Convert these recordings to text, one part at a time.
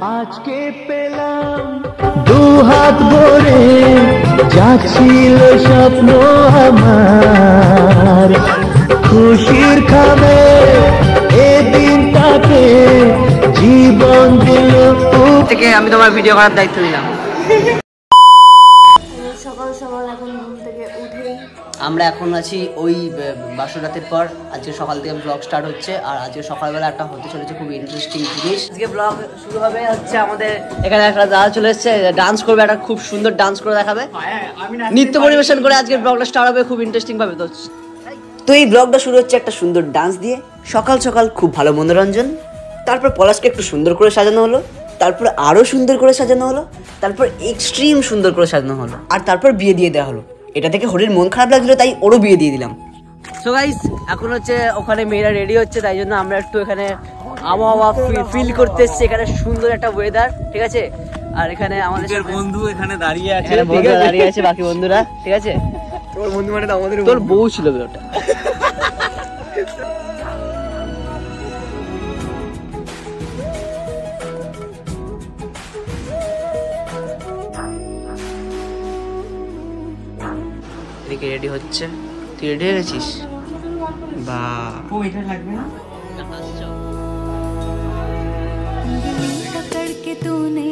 আজকে পেলাম দু হাত ভরে যাচ্ছিল স্বপ্ন আমার। খুশির খাবে এদিন দিনটাকে জীবন দিল থেকে আমি তোমার ভিডিও করার দায়িত্ব নিলাম। আমরা এখন আছি ওই বাসর রাতের পর। আজকে সকাল থেকে ব্লগ স্টার্ট হচ্ছে, আর আজকে সকালবেলা একটা হতে চলেছে খুব ইন্টারেস্টিং জিনিস। আজকে ব্লগ শুরু হবে হচ্ছে আমাদের এখানে একটা দাদা চলে এসেছে ডান্স করবে, একটা খুব সুন্দর ডান্স করে দেখাবে। নৃত্য পরিবেশন করে আজকে ব্লগটা স্টার্ট হবে খুব ইন্টারেস্টিং ভাবে তো তো এই ব্লগটা শুরু হচ্ছে একটা সুন্দর ডান্স দিয়ে। সকাল সকাল খুব ভালো মনোরঞ্জন। তারপর পলাশকে একটু সুন্দর করে সাজানো হলো। তারপর আরও সুন্দর করে সাজানো হলো। তারপর এক্সট্রিম সুন্দর করে সাজানো হলো। আর তারপর বিয়ে দিয়ে দেওয়া হলো। এটা থেকে হরির মন খারাপ লাগছিল তাই ওরও বিয়ে দিয়ে দিলাম। সো গাইস এখন হচ্ছে ওখানে মেয়েরা রেডি হচ্ছে তাই জন্য আমরা একটু এখানে আবহাওয়া ফিল করতে এসেছি। এখানে সুন্দর একটা ওয়েদার ঠিক আছে? আর এখানে আমাদের বন্ধু এখানে দাঁড়িয়ে আছে বন্ধু বন্ধুরা দাঁড়িয়ে আছে বাকি বন্ধুরা ঠিক আছে? তোর বন্ধু মানে আমাদের তোর বউ ছিল ওটা। এদিকে রেডি হচ্ছে তুই রেডি হয়ে গেছিস বা पकड़ के तूने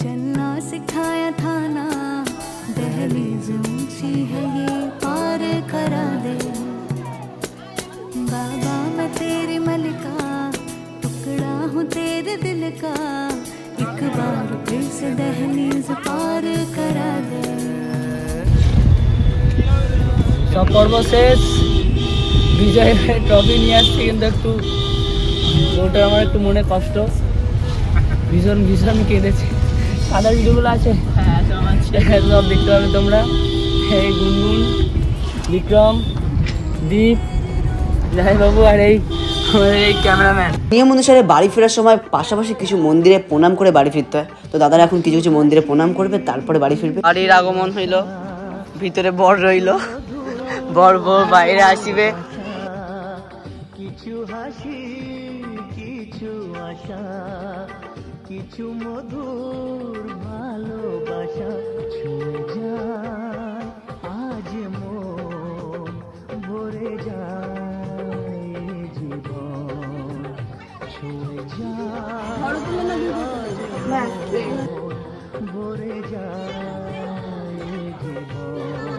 चलना सिखाया था ना दहलीज ऊंची है ये पार करा दे সব পর্ব শেষ। বিজয় ট্রফি নিয়ে আসছে কিন্তু একটু ওটা আমার একটু মনে কষ্ট। ভীষণ ভীষণ কেঁদেছে। সাদা ভিডিওগুলো আছে? হ্যাঁ সব দেখতে পাবে তোমরা। এই গুনগুন বিক্রম দীপ বাবু আর এই এই ক্যামেরাম্যান। নিয়ম অনুসারে বাড়ি ফেরার সময় পাশাপাশি কিছু মন্দিরে প্রণাম করে বাড়ি ফিরতে হয়। তো দাদারা এখন কিছু কিছু মন্দিরে প্রণাম করবে তারপরে বাড়ি ফিরবে। বাড়ির আগমন হইল ভিতরে বর রইল। বর বউ বাইরে আসিবে। কিছু হাসি কিছু আশা কিছু মধুর ভালোবাসা ছুঁয়ে যায় আজ মন ভরে যায় জীবন ছুঁয়ে যায় ভরে যায় জীবন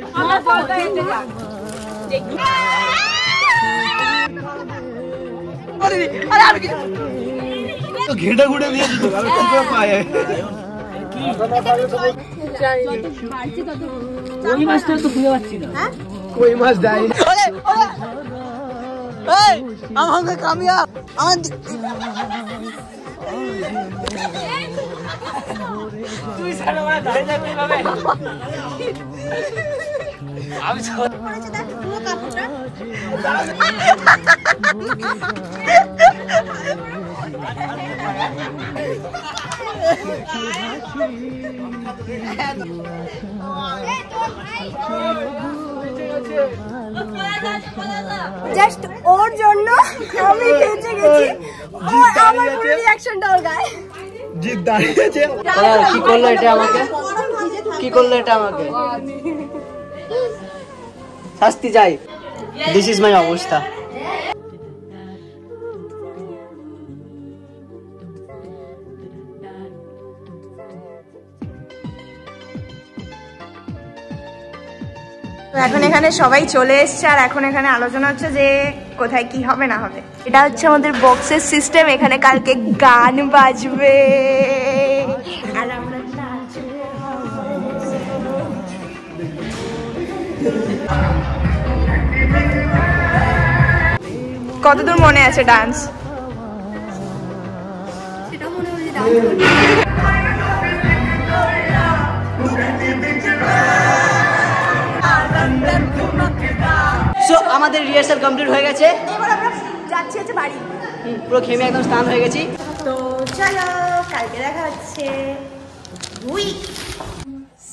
কিছুই নেই ঘেটা ঘুরে দিয়ে দিত পায়ে ওই মাছটা তো খুঁজে পাচ্ছি না কই মাছ দেয় আমাকে কামিয়াব আমার তুই সারা মানে দাঁড়িয়ে যাবে এইভাবে আমি জাস্ট ওর জন্য আমি বেঁচে গেছি ও আমার পুরো রিয়াকশনটা ওর গায়ে। জিৎ দাঁড়িয়েছে দাদা, কি করল এটা আমাকে? কি করল এটা আমাকে? শাস্তি চাই। দিস ইজ মাই অবস্থা। এখন এখানে সবাই চলে এসছে আর এখন এখানে আলোচনা হচ্ছে যে কোথায় কি হবে না হবে। এটা হচ্ছে আমাদের বক্সের সিস্টেম এখানে কালকে গান বাজবে। আর আমরা নাচবো। কতদূর মনে আছে ডান্স সো আমাদের রিহার্সাল কমপ্লিট হয়ে গেছে। এবার আমরা যাচ্ছি হচ্ছে বাড়ি। পুরো খেমে একদম স্নান হয়ে গেছি। তো চলো কালকে দেখা হচ্ছে। উই।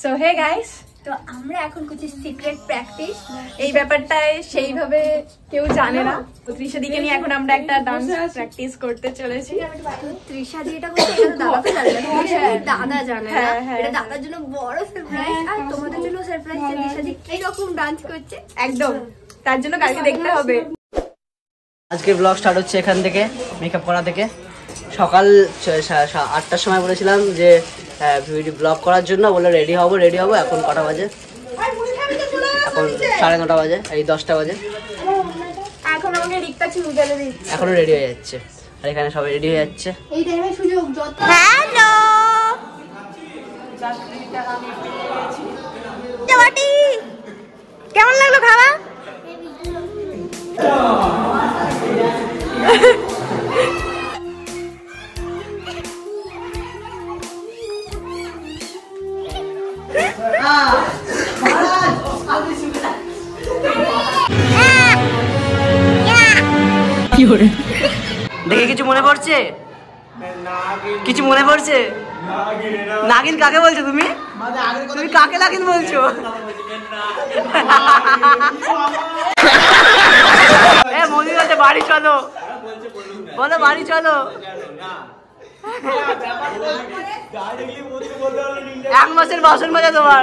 সো হে গাইস তো আমরা এখন করছি সিক্রেট প্র্যাকটিস এই ব্যাপারটায় সেইভাবে কেউ জানে না। তো ত্রিশাদিকে নিয়ে এখন আমরা একটা ডান্স প্র্যাকটিস করতে চলেছি। তৃষা দিয়ে এটা এটা দাদাকে জানে না দাদা জানে না। হ্যাঁ, হ্যাঁ, এটা দাদার জন্য বড় সারপ্রাইজ আর তোমাদের জন্য সারপ্রাইজ যে তৃষা দি এইরকম ডান্স করছে। একদম। তার জন্য কালকে দেখতে হবে। আজকে ব্লগ স্টার্ট হচ্ছে এখান থেকে মেকআপ করা থেকে। সকাল আটটার সময় বলেছিলাম যে ভিডিও ব্লগ করার জন্য বলে রেডি হব রেডি হব। এখন কটা বাজে? এখন সাড়ে নটা বাজে এই দশটা বাজে। এখন আমাকে রিক্তা চিনি গেলে দিচ্ছি। এখনও রেডি হয়ে যাচ্ছে। আর এখানে সবাই রেডি হয়ে যাচ্ছে। হ্যালো দেখে কিছু মনে পড়ছে? কিছু মনে পড়ছে? নাগিন কাকে বলছো তুমি? তুমি কাকে নাগিন বলছো? এ, মোদি বলছে, বাড়ি চলো। বলো, বাড়ি চলো। এক মাসের বাসন মাজা তোমার।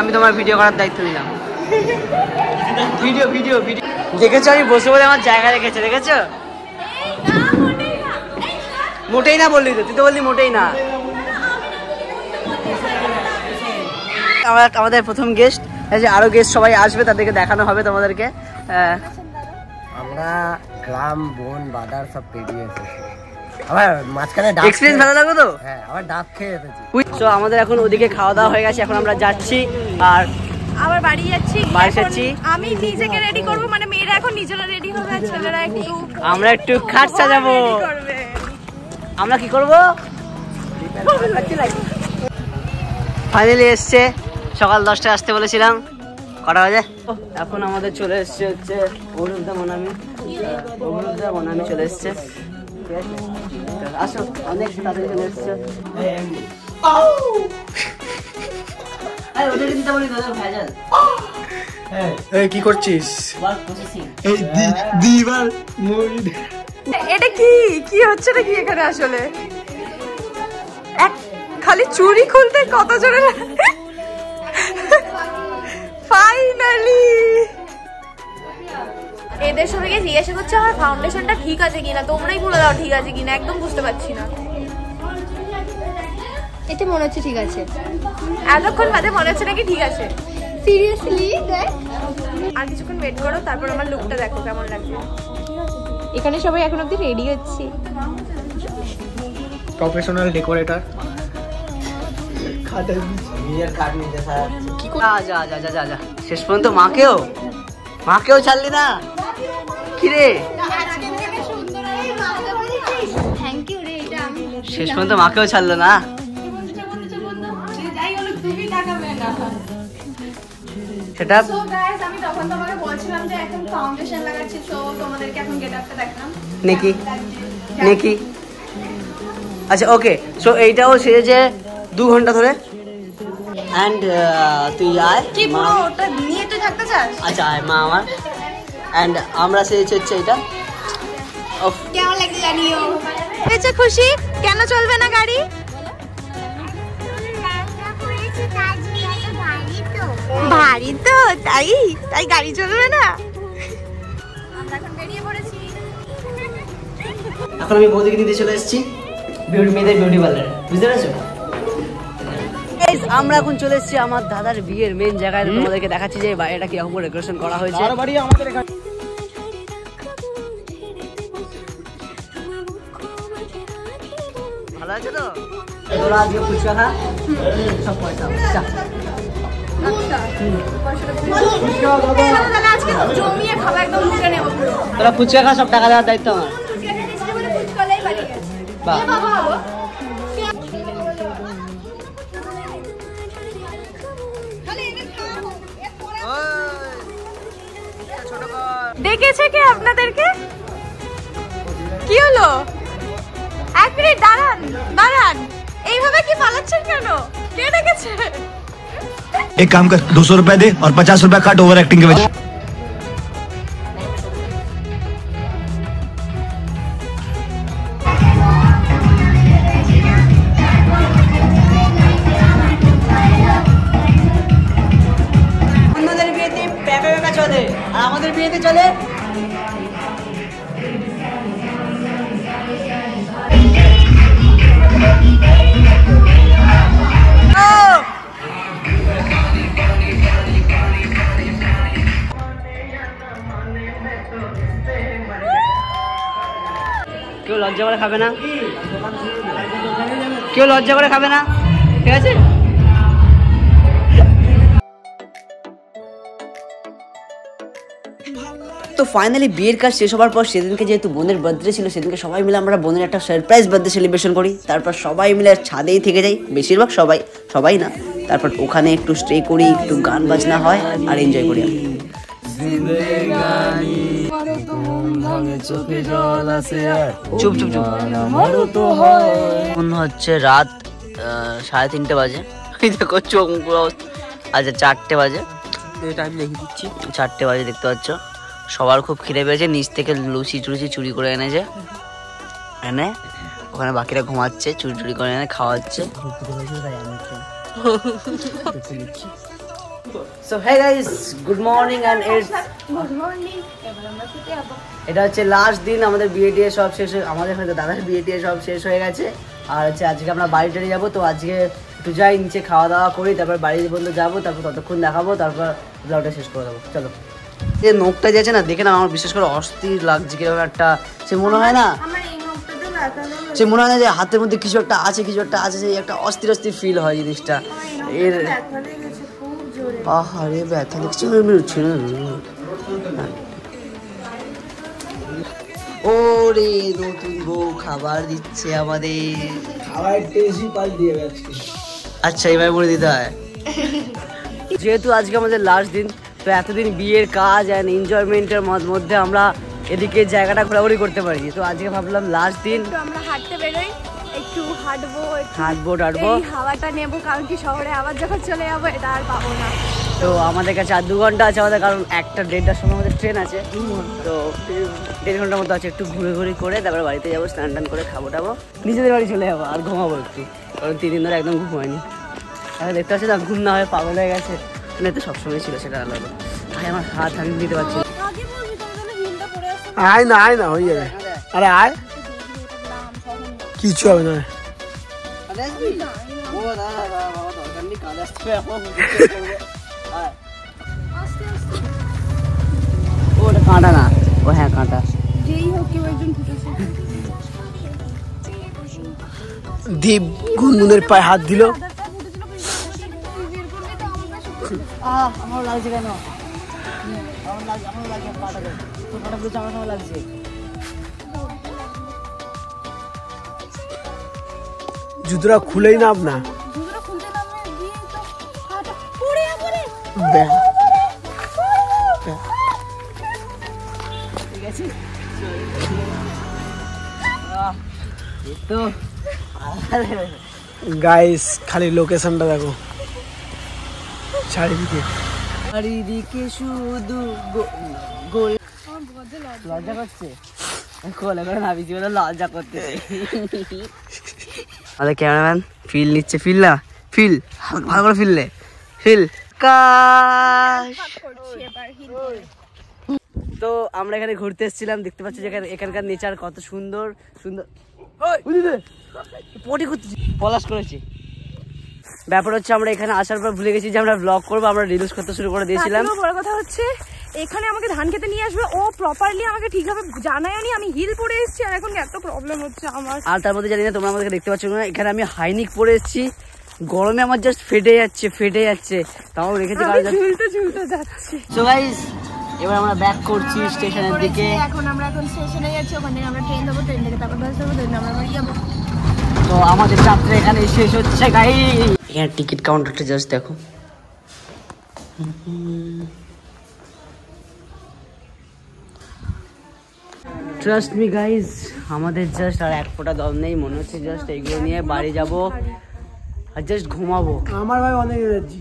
আমি তোমার ভিডিও করার দায়িত্ব নিলাম। Video video video. দেখেছ আমি বসে বলে আমার জায়গা রেখেছে দেখেছ? মোটেই না বললি তো তুই তো বললি মোটেই না। আমরা আমাদের প্রথম গেস্ট এই যে আরও গেস্ট সবাই আসবে তাদেরকে দেখানো হবে তোমাদেরকে। আমরা গ্রাম বন বাদার সব পেরিয়ে এসেছি। আবার মাঝখানে ডাব এক্সপিরিয়েন্স ভালো লাগল তো? হ্যাঁ আবার ডাব খেয়ে এসেছি। তো আমাদের এখন ওদিকে খাওয়া দাওয়া হয়ে গেছে এখন আমরা যাচ্ছি আর আবার বাড়ি যাচ্ছি। বাড়ি যাচ্ছি। আমি নিজেকে রেডি করব মানে মেয়েরা এখন নিজেরা রেডি হবে আর ছেলেরা একটু আমরা একটু খাট সাজাবো। আমরা কি করব? ফাইনালি এসছে সকাল দশটায় আসতে বলেছিলাম। কটা বাজে? এখন আমাদের চলে এসছে হচ্ছে অরুণদা মনামি অরুণদা মনামি চলে এসছে? আসো অনেক তাড়াতাড়ি চলে এসছে কি করছিস এটা কি? কি হচ্ছে নাকি এখানে আসলে? খালি চুরি খুলতে কত জোরে ফাইনালি এদের সবাইকে জিজ্ঞাসা করছে আমার ফাউন্ডেশনটা ঠিক আছে কিনা? তোমরাই বলে দাও ঠিক আছে কিনা? একদম বুঝতে পারছি না। এতে মনে হচ্ছে ঠিক আছে। এতক্ষণ বাদে মনে হচ্ছে নাকি ঠিক আছে? সিরিয়াসলি দেখ। আর কিছুক্ষণ ওয়েট করো তারপর আমার লুকটা দেখো কেমন লাগছে। এখানে সবাই এখন অব্দি রেডি হচ্ছি। প্রফেশনাল ডেকোরেটর খাতা নিজের কার্ড নিজে সাজাচ্ছি যা যা যা যা যা যা। শেষ পর্যন্ত মাকেও? মাকেও ছাড়লি না? কিরে শেষ পর্যন্ত মাকেও ছাড়লো না? সেটা আমি তখন তোমাকে বলছিলাম যে এখন ফাউন্ডেশন লাগাচ্ছি তো তোমাদেরকে এখন গেট দেখলাম। নাকি? নেকি? আচ্ছা ওকে সো এইটাও সেজেছে দু ঘণ্টা ধরে? অ্যান্ড তুই আয় কি পুরো ওটা নিয়ে তুই থাকতে চাস? আচ্ছা আয় মা আমার। অ্যান্ড আমরা সেজেছি হচ্ছে এটা। কেমন লাগছে জানিও? হয়েছে খুশি? কেন চলবে না গাড়ি? ভারী তো তাই তাই গাড়ি চলবে না। আমরা এখন বেরিয়ে পড়েছি। এখন আমি বৌদিকে দিতে চলে এসেছি। বিউটি মেয়েদের বিউটি পার্লারে। বুঝতে পেরেছ? আমরা এখন চলে এসেছি আমার দাদার বিয়ের মেন জায়গায়। তোমাদেরকে দেখাচ্ছি যে বাইরেটা কীরকম ডেকোরেশন করা হয়েছে। আমাদের এখানে। ভালো আছে তো? তোরা আজকে ফুচকা খা সব পয়সা তোরা ফুচকা খা সব টাকা দেওয়ার দায়িত্ব আমার। ডেকেছে কে আপনাদেরকে কি হলো এক মিনিট দাঁড়ান দাঁড়ান এইভাবে কি পালাচ্ছেন কেন কে ডেকেছে एक काम कर दो सौ रुपया दे और पचास रुपया काट ओवर एक्टिंग के वजह কেউ লজ্জা করে খাবে না? কেউ লজ্জা করে খাবে না? ঠিক আছে? তো ফাইনালি বিয়ের কাজ শেষ হওয়ার পর সেদিনকে যেহেতু বোনের বার্থডে ছিল সেদিনকে সবাই মিলে আমরা বোনের একটা সারপ্রাইজ বার্থডে সেলিব্রেশন করি। তারপর সবাই মিলে ছাদেই থেকে যাই বেশিরভাগ সবাই সবাই না। তারপর ওখানে একটু স্টে করি একটু গান বাজনা হয় আর এনজয় করি চুপ চুপ চুপ। এখন হচ্ছে রাত আহ, সাড়ে তিনটে বাজে। এই দেখো চোখ মুখের অবস্থা। আচ্ছা চারটে বাজে। টাইম লিখে দিচ্ছি। চারটে বাজে দেখতে পাচ্ছ? সবার খুব খিদে পেয়েছে নিচ থেকে লুচি টুচি চুরি করে এনেছে। এনে ওখানে বাকিরা ঘুমাচ্ছে চুরি চুরি করে এনে খাওয়াচ্ছে। So hey guys good morning and it's good morning এবার আমরা খেতে যাব এটা হচ্ছে লাস্ট দিন আমাদের বিয়ে টিয়ে সব শেষ হয়ে আমাদের হয়তো দাদার বিয়ে টিয়ে সব শেষ হয়ে গেছে। আর হচ্ছে আজকে আমরা বাড়ি টাড়ি যাব তো আজকে একটু যাই নিচে খাওয়া দাওয়া করি তারপর বাড়ি পর্যন্ত যাব তারপর ততক্ষণ দেখাবো তারপর ব্লগটা শেষ করে দেবো। চলো। যে নোখটা যাচ্ছে না দেখে না আমার বিশেষ করে অস্থির লাগছে কীরকম একটা সে মনে হয় না সে মনে হয় না যে হাতের মধ্যে কিছু একটা আছে কিছু একটা আছে সেই একটা অস্থির অস্থির ফিল হয় জিনিসটা। এর আহারে ব্যথা দেখছি ছিল ওরে নতুন বউ খাবার দিচ্ছে আমাদের। খাবার টেস্টই পাল দিয়ে আজকে আচ্ছা এবার বলে দিতে হয়। যেহেতু আজকে আমাদের লাস্ট দিন তো এতদিন বিয়ের কাজ অ্যান্ড এনজয়মেন্টের মধ্যে আমরা এদিকে জায়গাটা ঘোরাঘুরি করতে পারি তো আজকে ভাবলাম লাস্ট দিন আমরা হাঁটতে বেরোই। একটু হাঁটবো হাঁটবো টাটবো। এই হাওয়াটা নেব কারণ কি শহরে আবার যখন চলে যাব এটা আর পাবো না। তো আমাদের কাছে আর দু ঘণ্টা আছে আমাদের কারণ একটা দেড়টার সময় আমাদের ট্রেন আছে। তো দেড় ঘণ্টার মতো আছে একটু ঘুরে ঘুরে করে তারপর বাড়িতে যাব স্নান টান করে খাব টাবো। নিজেদের বাড়ি চলে যাব আর ঘুমাবো একটু কারণ তিন দিন ধরে একদম ঘুমায়নি তাহলে দেখতে পাচ্ছি না ঘুম না হয় পাগল হয়ে গেছে। মানে তো সবসময় ছিল সেটা আলাদা। ভাই আমার হাত আমি দিতে পারছি আয় না আয় না হয়ে যাবে। আরে আয়। এখন আয়। ও ওটা কাঁটা না। ও হ্যাঁ কাঁটা। যেই হোক কেউ একজন দীপ গুনগুনের পায়ে হাত দিল। আহ আমার লাগছে কেন? আমার লাগছে আমার লাগছে। আছে এ তো গাইস খালি লোকেশনটা দেখো। চারিদিকে। চারিদিকে শুধু গোল লজ্জা করছে। কোলে করে ভাবিছি বলে লজ্জা করতে আমাদের ক্যামেরাম্যান ফিল নিচ্ছে ফিল না ফিল ভালো করে ফিললে ফিল কাশ। তো আমরা এখানে ঘুরতে এসেছিলাম দেখতে পাচ্ছি যে এখানে- এখানকার নেচার কত সুন্দর সুন্দর। পটি করতেছি পলাশ করেছি। ব্যাপার হচ্ছে আমরা এখানে আসার পর ভুলে গেছি যে আমরা ব্লগ করব আমরা রিলস করতে শুরু করে দিয়েছিলাম। বড় কথা হচ্ছে এখানে আমাকে ধান খেতে নিয়ে আসবে। ও প্রপারলি আমাকে ঠিকভাবে জানায়নি আমি হিল পরে এসেছি আর এখন এত প্রবলেম হচ্ছে আমার। আর তার মধ্যে জানি না তোমরা আমাদেরকে দেখতে পাচ্ছ না এখানে আমি হাইনিক পরে এসেছি। গরমে আমার জাস্ট ফেটে যাচ্ছে ফেটে যাচ্ছে। তাও রেখেছি ঝুলতে ঝুলতে যাচ্ছি। সো গাইস এবার আমরা ব্যাক করছি স্টেশনের দিকে। এখন আমরা এখন স্টেশনে যাচ্ছি ওখান আমরা ট্রেন দেবো ট্রেন থেকে তারপর বাস দেবো ট্রেন আমরা বাড়ি যাব। তো আমাদের যাত্রা এখানে শেষ হচ্ছে গাই এখানে টিকিট কাউন্টারটা জাস্ট দেখো। ট্রাস্ট মি গাইজ আমাদের জাস্ট আর এক ফোঁটা দম নেই মনে হচ্ছে জাস্ট এইগুলো নিয়ে বাড়ি যাব আর জাস্ট ঘুমাবো। আমার ভাই অনেক এনার্জি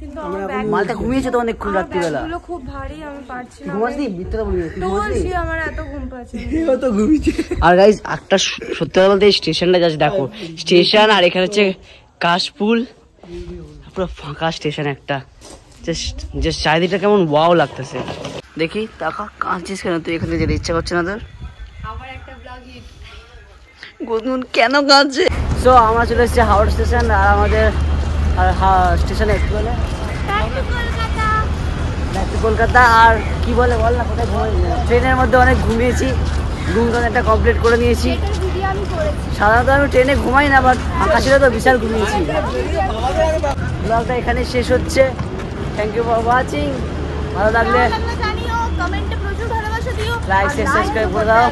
কিন্তু আমার ব্যাগ মালটা ঘুমিয়েছে তো অনেকক্ষণ রাত্রিবেলা। খুব ভারী আমি পারছি ঘুমাসনি মিথ্যা বলি তুই ঘুমাসনি বলছি আমার এত ঘুম পাচ্ছে। তো ঘুমিয়েছে। আর গাইজ একটা সত্যি কথা বলতে এই স্টেশনটা জাস্ট দেখো। স্টেশন আর এখানে হচ্ছে কাশপুল পুরো ফাঁকা স্টেশন একটা। জাস্ট জাস্ট চারিদিকটা কেমন ওয়াও লাগতেছে। দেখি টাকা কাঁদছিস কেন? তুই এখানে যেতে ইচ্ছা করছে না তোর? গুনগুন কেন কাঁদছে সো আমরা চলে এসেছি হাওড়া স্টেশন আর আমাদের আর স্টেশনে একটু বলে? কলকাতা। আর কি বলে বল না কোথায় ট্রেনের মধ্যে অনেক ঘুমিয়েছি। ঘুম একটা কমপ্লিট করে নিয়েছি। ভিডিও আমি করেছি সাধারণত আমি ট্রেনে ঘুমাই না বাট ফাঁকা ছিল তো বিশাল ঘুমিয়েছি। ব্লগটা এখানে শেষ হচ্ছে। থ্যাংক ইউ ফর ওয়াচিং ভালো লাগলে লাগলে জানিও কমেন্টে প্রচুর ভালোবাসা দিও। লাইক শেয়ার সাবস্ক্রাইব করে দাও।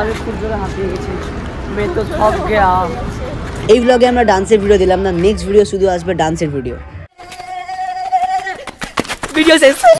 আমি খুব জোরে হাঁপিয়ে গেছি। মে তো সব গেয়া এই ব্লগে আমরা ডান্সের ভিডিও দিলাম না নেক্সট ভিডিও শুধু আসবে ডান্সের ভিডিও ভিডিও শেষ